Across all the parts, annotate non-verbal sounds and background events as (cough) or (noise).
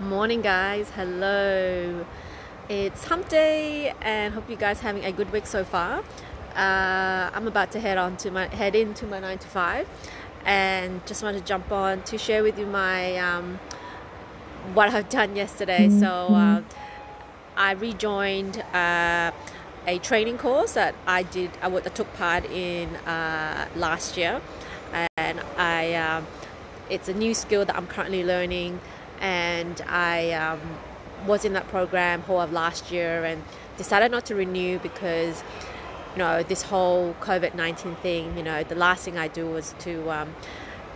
Morning, guys. Hello. It's hump day, and hope you guys are having a good week so far. Uh, I'm about to head on to my head into my nine to five, and just want to jump on to share with you my um, what I've done yesterday. So uh, I rejoined uh, a training course that I did. I, I took part in uh, last year, and I. Um, it's a new skill that I'm currently learning and I um, was in that program whole of last year and decided not to renew because you know this whole COVID nineteen thing. You know, the last thing I do was to um,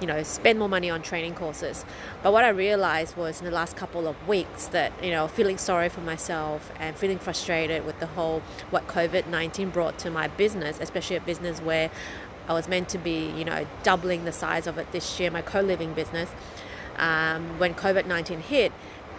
you know spend more money on training courses. But what I realized was in the last couple of weeks that you know feeling sorry for myself and feeling frustrated with the whole what COVID nineteen brought to my business, especially a business where I was meant to be you know doubling the size of it this year, my co living business um, when COVID 19 hit,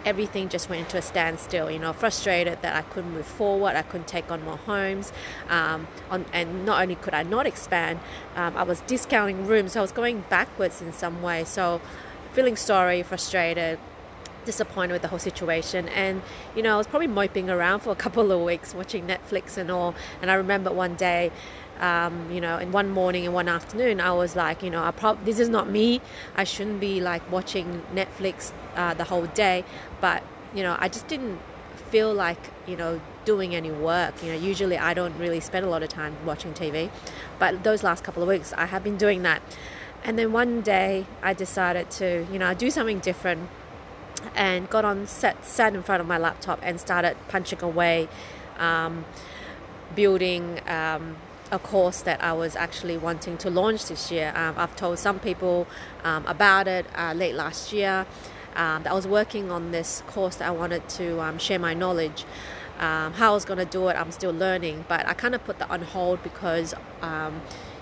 everything just went into a standstill. You know, frustrated that I couldn't move forward, I couldn't take on more homes, um, on, and not only could I not expand, um, I was discounting rooms. So I was going backwards in some way. So, feeling sorry, frustrated. Disappointed with the whole situation, and you know, I was probably moping around for a (laughs) couple of weeks watching Netflix and all. And I remember one day, um, you know, in one morning and one afternoon, I was like, you know, I prob- this is not me. I shouldn't be like watching Netflix uh, the whole day. But you know, I just didn't feel like you know doing any work. You know, usually I don't really spend a lot of time watching TV, but those last couple of weeks I have been doing that. And then one day I decided to, you know, do something different and got on set sat in front of my laptop and started punching away um, building um, a course that I was actually wanting to launch this year. Um, I've told some people um, about it uh, late last year. Um, I was working on this course that I wanted to um, share my knowledge. How I was going to do it, I'm still learning, but I kind of put that on hold because,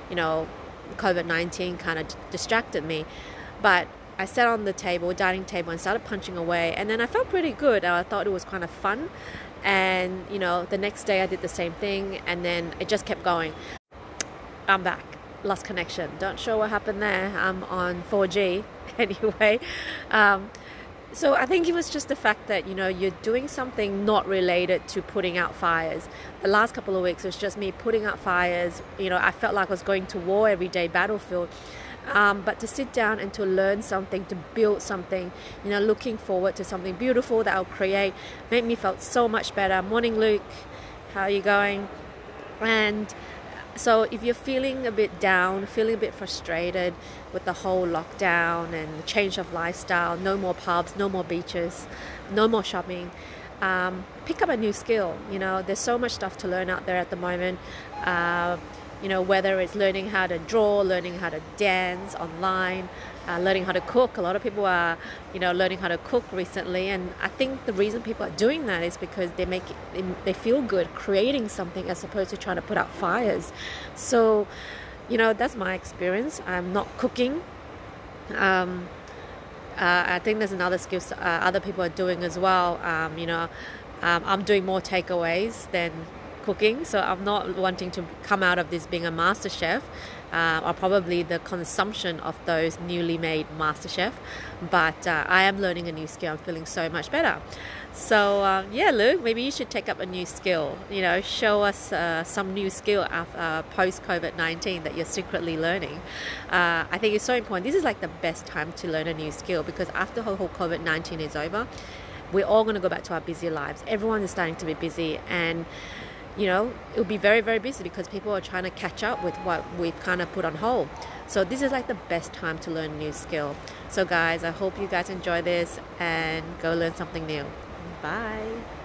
you know, COVID 19 kind of distracted me. But I sat on the table, dining table, and started punching away, and then I felt pretty good. I thought it was kind of fun and you know the next day i did the same thing and then it just kept going. I'm back. Lost connection. Don't sure what happened there. I'm on 4g (laughs) anyway. Um, so i think it was just the fact that you know you're doing something not related to putting out fires. The last couple of weeks was just me putting out fires. You know i felt like i was going to war every day battlefield um, but to sit down and to learn something, to build something, you know, looking forward to something beautiful that I'll create, made me felt so much better. Morning, Luke. How are you going? And so if you're feeling a bit down, feeling a bit frustrated with the whole lockdown and the change of lifestyle, no more pubs, no more beaches, no more shopping, um, pick up a new skill. You know, there's so much stuff to learn out there at the moment. Uh, you know, whether it's learning how to draw, learning how to dance online, uh, learning how to cook. A lot of people are, you know, learning how to cook recently, and I think the reason people are doing that is because they make it, they feel good creating something as opposed to trying to put out fires. So, you know, that's my experience. I'm not cooking. Um, uh, I think there's another skill uh, other people are doing as well. Um, you know, um, I'm doing more takeaways than cooking, so I'm not wanting to come out of this being a master chef, uh, or probably the consumption of those newly made master chef. But uh, I am learning a new skill. I'm feeling so much better. So uh, yeah, Luke, maybe you should take up a new skill. You know, show us uh, some new skill after, uh, post COVID nineteen that you're secretly learning. Uh, I think it's so important. This is like the best time to learn a new skill because after the whole COVID nineteen is over, we're all going to go back to our busy lives. Everyone is starting to be busy and you know, it'll be very, very busy because people are trying to catch up with what we've kind of put on hold. So this is like the best time to learn new skill. So guys, I hope you guys enjoy this and go learn something new. Bye.